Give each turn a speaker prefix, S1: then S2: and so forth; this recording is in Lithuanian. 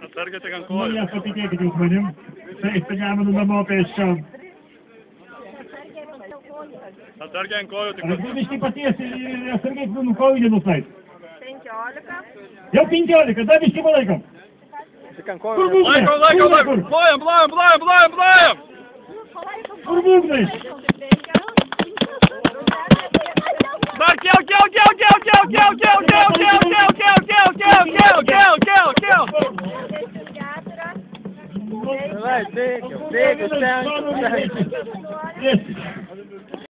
S1: Atsargiai tik ant kojų.
S2: Nu, patikėkite jūs manim. Tai įsigaminu namo pėsčiom.
S1: Atsargiai ant kojų tik
S2: ant kojų. Aš biškai patiesi, atsargiai ant kojų nenusait.
S3: 15.
S2: Jau 15, dar biškai palaikom.
S1: Tik ant kojų. Laikom, laikom, laikom. Plojam, plojam, plojam, plojam, plojam.
S2: Kur būgnai?
S1: Dar kel, kel, kel, kel, kel, kel, kel.
S2: Vai, pega, pega, pega, pega.